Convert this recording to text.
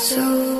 so